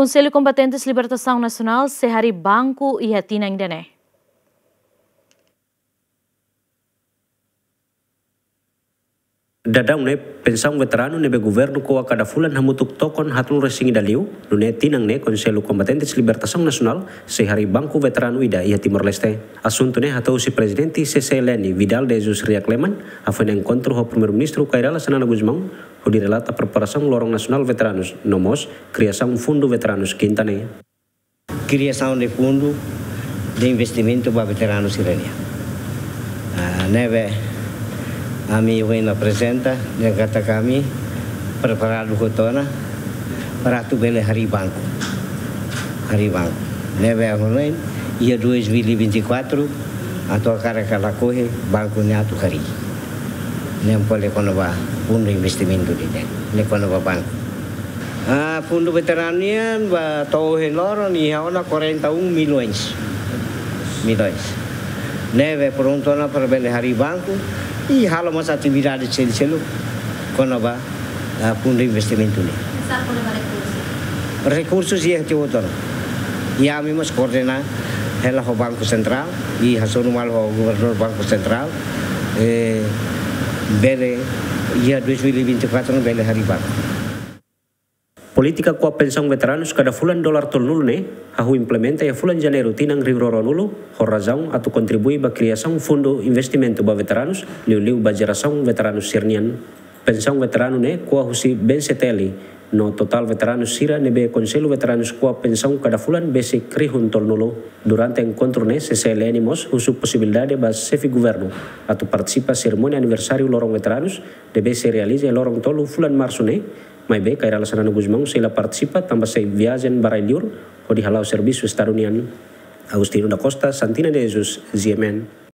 Conselho Combatentes Libertação Nacional sehari banco e hatina indene. Dadang ne pensão veterano nebe governo ko cada fulan hamutuk tokon hatul resing daliu nune tinang ne Conselho Combatentes Libertação Nacional sehari banco veterano ida ia Timor Leste. Assunto ne hatau si presidente CCLN Vidal de Jesus Ria Cleman afan encontro ho primeiro ministro Kairala Sanana Guzmão ho direlata preparação lorong nacional veteranos nomos criação fundo veteranos quintane. Criação de fundo de investimento para veteranos iranianos. Uh, neve kami Wayne apresenta dan kata kami preparado kotona para tu bele hari banco hari banco neve online ia 2024 atau cara kala kohe banco ne hari nem pole kono ba fundo investimento di den. Ne kono ba banco ah fundo veteranian ba tohe loro ni haona 41 milhões milhões neve pronto na para bele hari banco. E halo mas atividade celu celu kono ba uh, fundo investimento ni recursos ia te outro ia mimos coordena ela ho banco central e hasonu mal ho governador banco central eh bele ia 2024 bele hari banco Politika kuat pensão veteranos cada fulan dolar tol nulu ne, hahu implementa ya fulan janeiro tinang roro nulu, horazão atau kontribui ba criação fundo investimento ba veteranos, liu liu ba geração veteranos sirnian. Pensão veterano ne, kuah husi ben seteli, no total veteranos sira nebe Conselho Veteranos kuah pensão cada fulan besi krihun tol nulu. Durante encontro ne, CCLN mos husu possibilidade ba sefi governo, atau participa cerimônia aniversário lorong veteranos, debe se realiza lorong tolu fulan março ne, mai be kaira lasana Guzmão se ela participa tambah sei viagem para liur o di halau serviço Estado União Agustino da Costa Santina de Jesus ZMN